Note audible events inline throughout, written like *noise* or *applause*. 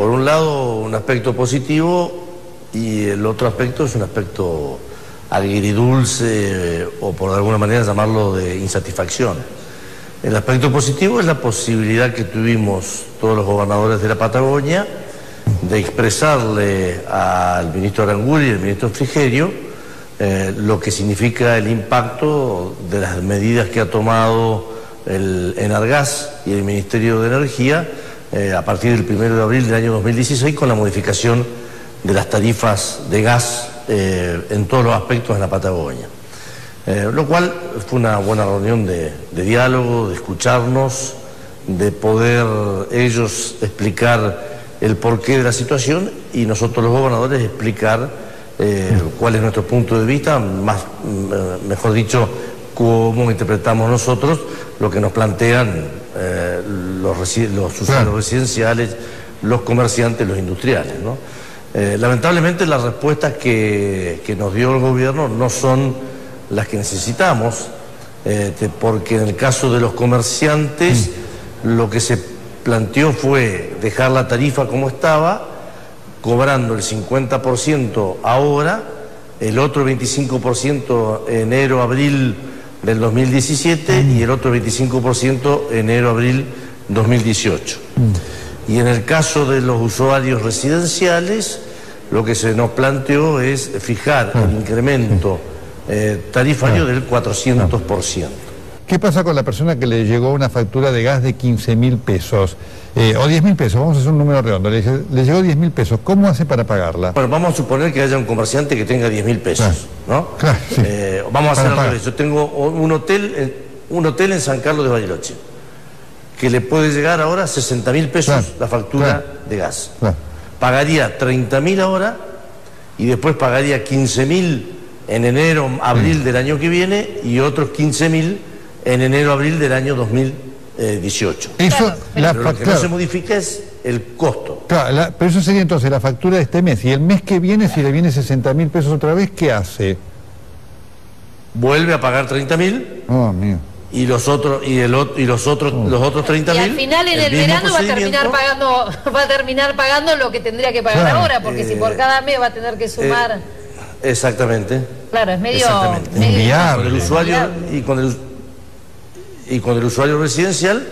por un lado, un aspecto positivo y el otro aspecto es un aspecto agridulce o por alguna manera llamarlo de insatisfacción. El aspecto positivo es la posibilidad que tuvimos todos los gobernadores de la Patagonia de expresarle al ministro Aranguri y al ministro Frigerio eh, lo que significa el impacto de las medidas que ha tomado el Enargas y el Ministerio de Energía eh, a partir del 1 de abril del año 2016 con la modificación de las tarifas de gas eh, en todos los aspectos de la Patagonia. Eh, lo cual fue una buena reunión de, diálogo, de escucharnos, de poder ellos explicar el porqué de la situación y nosotros los gobernadores explicar cuál es nuestro punto de vista, más, mejor dicho, cómo interpretamos nosotros lo que nos plantean eh, los, los, usuarios residenciales, los comerciantes, los industriales. Eh, lamentablemente las respuestas que, nos dio el gobierno no son las que necesitamos, eh, porque en el caso de los comerciantes mm. lo que se planteó fue dejar la tarifa como estaba, cobrando el 50% ahora, el otro 25% enero, abril del 2017 y el otro 25% enero-abril 2018. Y en el caso de los usuarios residenciales, lo que se nos planteó es fijar el incremento eh, tarifario del 400%. ¿Qué pasa con la persona que le llegó una factura de gas de 15 mil pesos? Eh, o 10 mil pesos, vamos a hacer un número redondo, le, llegó 10 mil pesos, ¿cómo hace para pagarla? Bueno, vamos a suponer que haya un comerciante que tenga 10 mil pesos, ¿no? Claro, eh, vamos a hacer al revés, yo tengo un hotel, un hotel en San Carlos de Bariloche, que le puede llegar ahora 60 mil pesos la factura de gas. Pagaría 30 mil ahora y después pagaría 15 mil en enero, abril del año que viene y otros 15 mil en enero-abril del año 2018. Eso, la lo que no se modifica es el costo. Claro, pero eso sería entonces la factura de este mes. Y el mes que viene, si le viene 60 mil pesos otra vez, ¿qué hace? Vuelve a pagar 30 mil. Oh, mío. Y los otros y el y los otros oh. los otros 30 mil. Y al final en el, verano va a terminar pagando *laughs* va a terminar pagando lo que tendría que pagar ahora, porque si por eh, cada mes va a tener que sumar. Eh, exactamente. Claro, es medio, medio con el usuario y con el y con el usuario residencial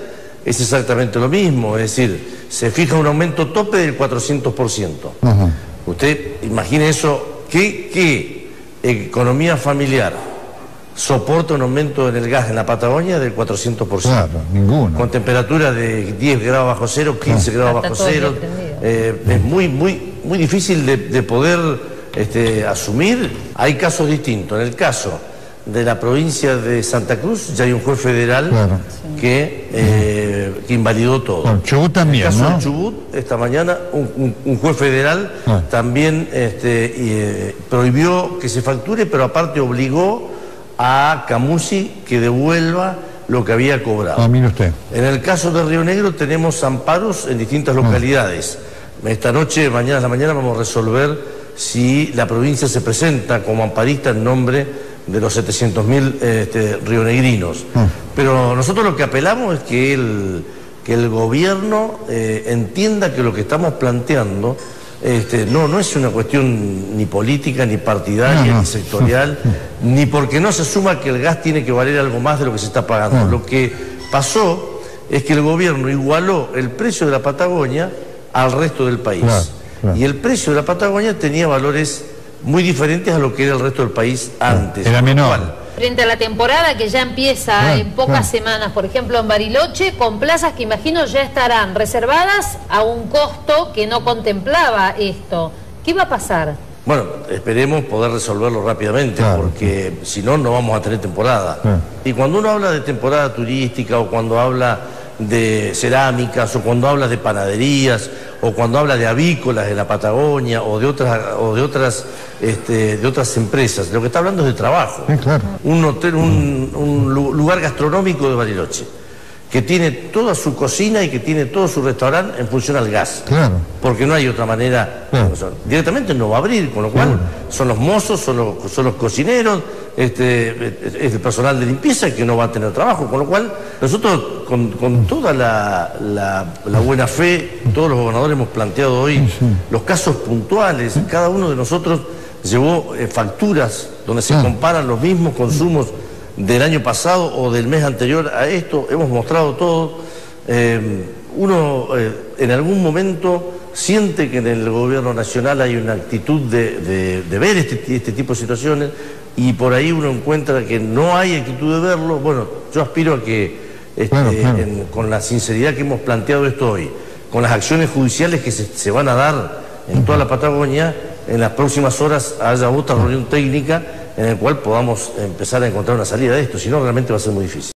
es exactamente lo mismo, es decir, se fija un aumento tope del 400%. Usted imagine eso, ¿qué, economía familiar soporta un aumento en el gas en la Patagonia del 400%? Claro, ninguno. Con temperatura de 10 grados bajo cero, 15 grados bajo cero. Eh, es muy, muy, muy difícil de, poder este, asumir. Hay casos distintos. En el caso de la provincia de Santa Cruz, ya hay un juez federal que, eh, que, invalidó todo. Chubut también, en el caso de Chubut, esta mañana, un, juez federal ah. también este, eh, prohibió que se facture, pero aparte obligó a Camusi que devuelva lo que había cobrado. Ah, usted. En el caso de Río Negro tenemos amparos en distintas ah. localidades. Esta noche, mañana a la mañana, vamos a resolver si la provincia se presenta como amparista en nombre de los 700.000 este, rionegrinos. Ah. Pero nosotros lo que apelamos es que el, que el gobierno eh, entienda que lo que estamos planteando este, no, no es una cuestión ni política, ni partidaria, ni sectorial, ni porque no se asuma que el gas tiene que valer algo más de lo que se está pagando. Ah. Lo que pasó es que el gobierno igualó el precio de la Patagonia al resto del país. Y el precio de la Patagonia tenía valores muy diferentes a lo que era el resto del país antes. Era menor. Frente a la temporada que ya empieza en pocas semanas, por ejemplo en Bariloche, con plazas que imagino ya estarán reservadas a un costo que no contemplaba esto. ¿Qué va a pasar? Bueno, esperemos poder resolverlo rápidamente, porque si no, no vamos a tener temporada. Y cuando uno habla de temporada turística o cuando habla de cerámicas o cuando habla de panaderías o cuando habla de avícolas de la Patagonia o de otras, o de otras, este, de otras empresas. Lo que está hablando es de trabajo. Un hotel, un, lugar gastronómico de Bariloche. Que tiene toda su cocina y que tiene todo su restaurante en función al gas. Claro. Porque no hay otra manera. directamente no va a abrir, con lo cual son los mozos, son los, son los cocineros, este, es el personal de limpieza que no va a tener trabajo. Con lo cual, nosotros con, toda la, buena fe, todos los gobernadores hemos planteado hoy los casos puntuales. Cada uno de nosotros llevó eh, facturas donde se comparan los mismos consumos del año pasado o del mes anterior a esto, hemos mostrado todo. Eh, uno eh, en algún momento siente que en el gobierno nacional hay una actitud de, ver este, este, tipo de situaciones y por ahí uno encuentra que no hay actitud de verlo. Bueno, yo aspiro a que este, con la sinceridad que hemos planteado esto hoy, con las acciones judiciales que se, van a dar en toda la Patagonia, en las próximas horas haya otra reunión técnica en el cual podamos empezar a encontrar una salida de esto, si no realmente va a ser muy difícil.